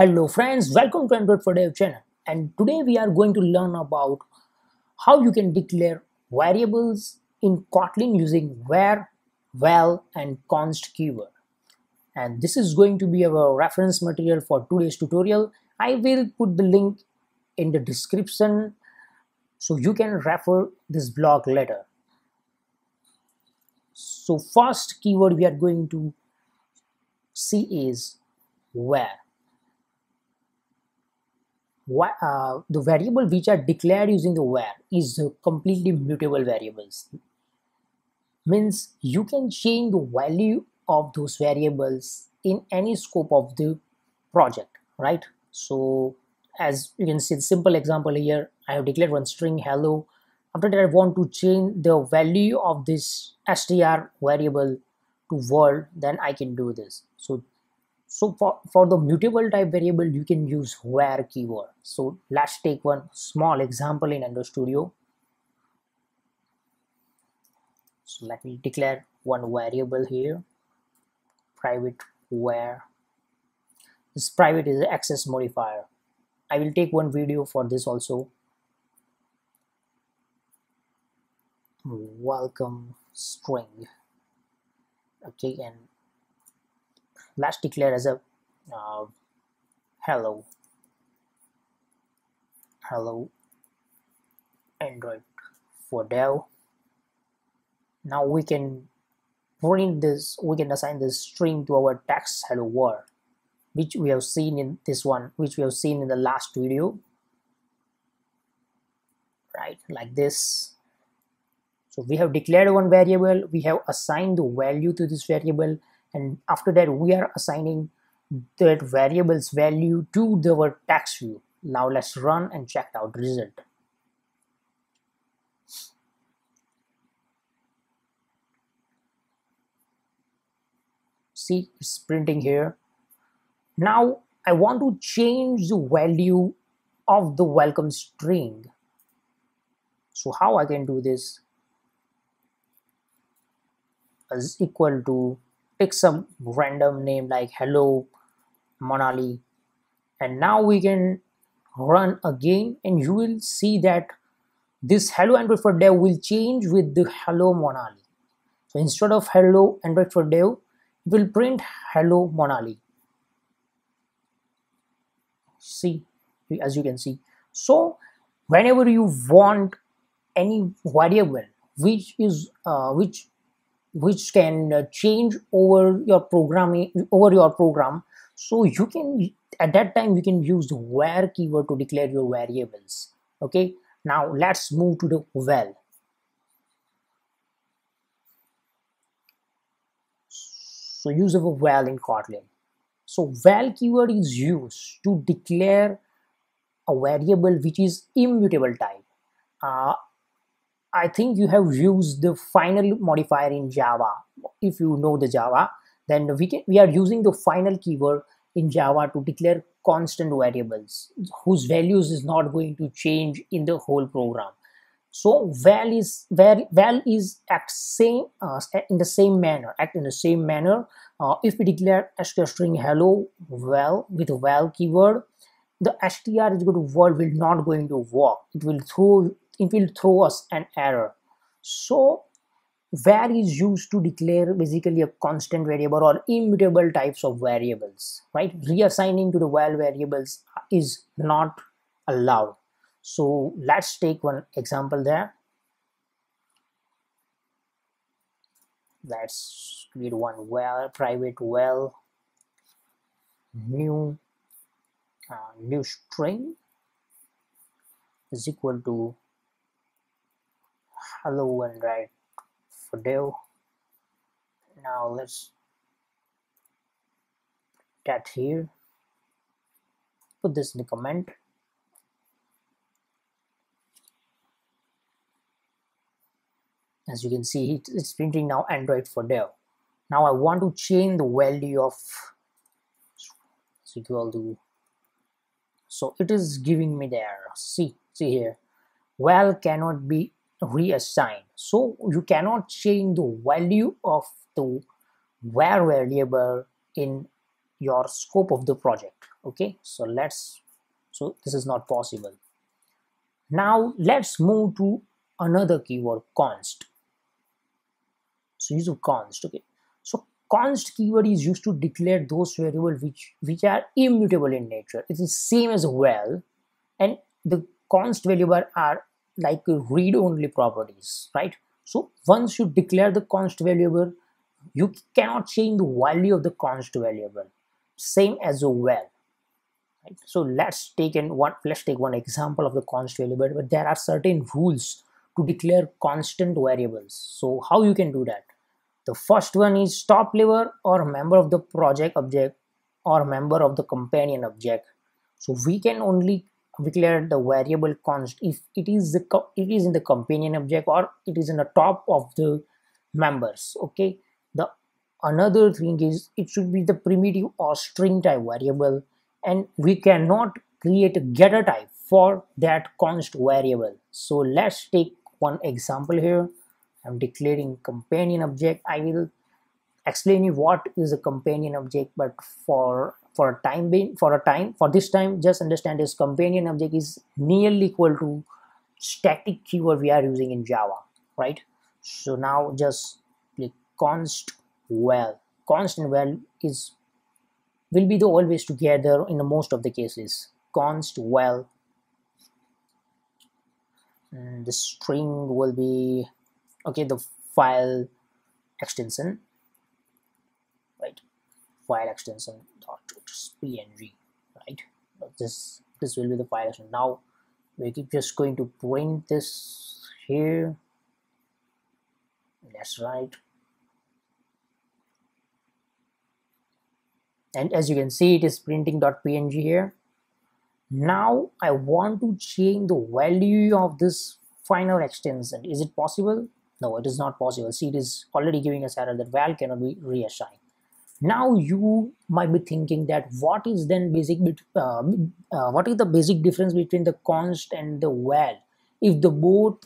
Hello friends, welcome to Android for Dev channel and today we are going to learn about how you can declare variables in Kotlin using var, val and const keyword. And this is going to be our reference material for today's tutorial. I will put the link in the description so you can refer this blog later. So first keyword we are going to see is var uh, the variable which are declared using the var is completely mutable variables. Means you can change the value of those variables in any scope of the project right? So as you can see the simple example here i have declared one string hello. After that i want to change the value of this str variable to world then i can do this. So so for, for the mutable type variable, you can use var keyword. So let's take one small example in Android Studio. So let me declare one variable here, private var. This private is access modifier. I will take one video for this also. Welcome string. Okay, and let's declare as a uh, hello. Hello. Android for dev now we can print this we can assign this string to our text hello world which we have seen in this one which we have seen in the last video. Right like this. So we have declared one variable. We have assigned the value to this variable and after that we are assigning that variable's value to the word text view. Now let's run and check out result. See it's printing here. Now I want to change the value of the welcome string. So how I can do this? Is equal to pick some random name like hello Monali. And now we can run again and you will see that this hello android for dev will change with the hello Monali. So instead of hello android for dev it will print hello Monali. See as you can see. So whenever you want any variable which is uh, which which can uh, change over your programming over your program. So you can at that time you can use the var keyword to declare your variables. Okay? Now let's move to the val so use of a val in kotlin. So val keyword is used to declare a variable which is immutable type uh, I think you have used the final modifier in Java. If you know the Java, then we can we are using the final keyword in Java to declare constant variables whose values is not going to change in the whole program. So val is val, val is act same uh, in the same manner act in the same manner. Uh, if we declare string hello val with val keyword, the str is going to world will not going to work. It will throw it will throw us an error. So var is used to declare basically a constant variable or immutable types of variables right? Reassigning to the val variables is not allowed. So let's take one example there. Let's create one val private val new uh, new string is equal to hello android for dev now let's that here. Put this in the comment. As you can see it's printing now android for dev now i want to change the value of equal to so it is giving me there. See see here. Val cannot be reassign. So you cannot change the value of the var variable in your scope of the project. Okay? So let's so this is not possible. Now let's move to another keyword const. So use of const okay? So const keyword is used to declare those variables which which are immutable in nature. It is the same as val and the const variable are like uh, read-only properties right? So once you declare the const variable you cannot change the value of the const variable. Same as val right? so let's take in one let's take one example of the const variable but there are certain rules to declare constant variables. So how you can do that? The first one is top level or member of the project object or member of the companion object. So we can only declare the variable const if it is the it is in the companion object or it is in the top of the members okay? The another thing is it should be the primitive or string type variable and we cannot create a getter type for that const variable. So let's take one example here. I'm declaring companion object. I will explain you what is a companion object but for for a time being for a time for this time just understand this companion object is nearly equal to static keyword we are using in java right? So now just click const val. Const and val is will be the always together in the most of the cases. Const val and the string will be okay the file extension right? File extension dot png right? This this will be the file extension now we're just going to print this here. That's right. And as you can see it is printing.png here. Now I want to change the value of this final extension. Is it possible? No it is not possible. See it is already giving us error that val cannot be reassigned now you might be thinking that what is then basic uh, uh, what is the basic difference between the const and the val? If the both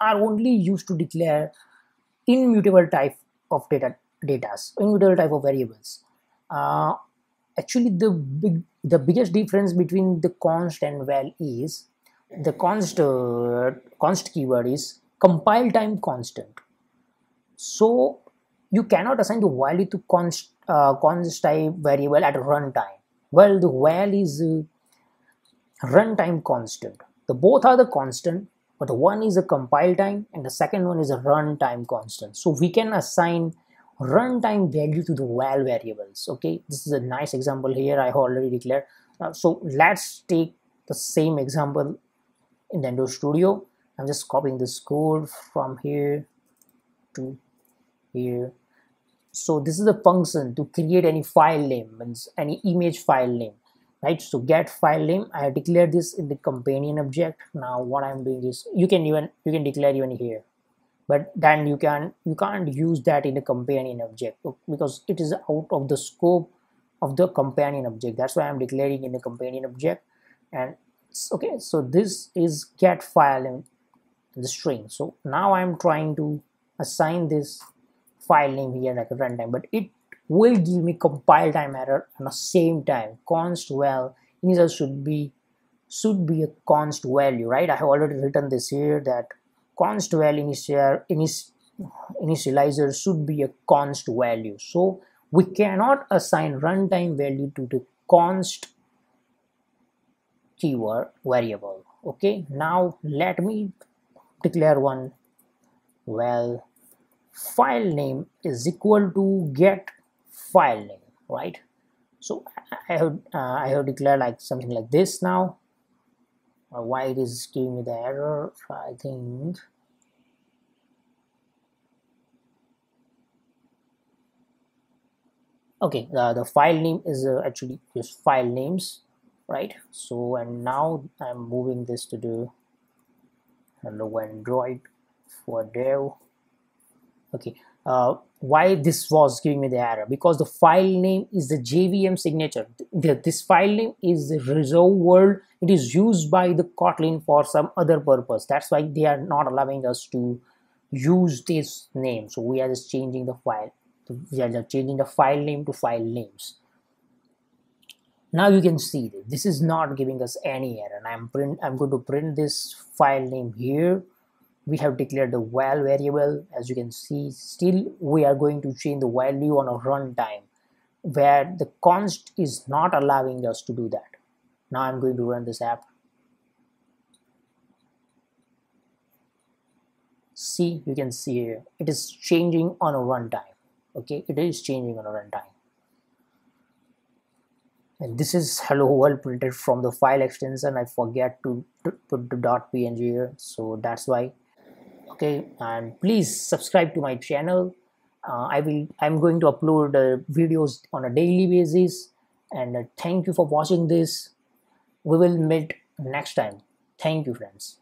are only used to declare immutable type of data datas immutable type of variables. Uh, actually the big the biggest difference between the const and val is the const uh, const keyword is compile time constant. So you cannot assign the value to const uh, const type variable at runtime. Well the val is uh, runtime constant. The both are the constant but the one is a compile time and the second one is a runtime constant. So we can assign runtime value to the val variables okay? This is a nice example here i already declared. Uh, so let's take the same example in the Android Studio. I'm just copying this code from here to here so this is a function to create any file name means any image file name right? So get file name I have declared this in the companion object. Now what I'm doing is you can even you can declare even here but then you can you can't use that in a companion object because it is out of the scope of the companion object. That's why i'm declaring in the companion object. And okay so this is get file in the string. So now i'm trying to assign this file name here like runtime but it will give me compile time error at the same time. Const val initial should be should be a const value right? I have already written this here that const value initial, initializer should be a const value. So we cannot assign runtime value to the const keyword variable okay? Now let me declare one val file name is equal to get file name right? So i have uh, i have declared like something like this now. Uh, why it is giving me the error? I think okay uh, the file name is uh, actually just file names right? So and now I'm moving this to the hello android for dev okay. Uh, why this was giving me the error? Because the file name is the JVM signature. The, this file name is the reserve world it is used by the Kotlin for some other purpose. That's why they are not allowing us to use this name. So we are just changing the file. We are just changing the file name to file names. Now you can see this is not giving us any error. And I'm print I'm going to print this file name here we have declared the val variable. As you can see still we are going to change the value on a runtime where the const is not allowing us to do that. Now I'm going to run this app. See you can see here it is changing on a runtime. Okay it is changing on a runtime. And this is hello world printed from the file extension. I forget to, put the dot .png here. So that's why okay and please subscribe to my channel. Uh, I will I'm going to upload uh, videos on a daily basis. And uh, thank you for watching this. We will meet next time. Thank you friends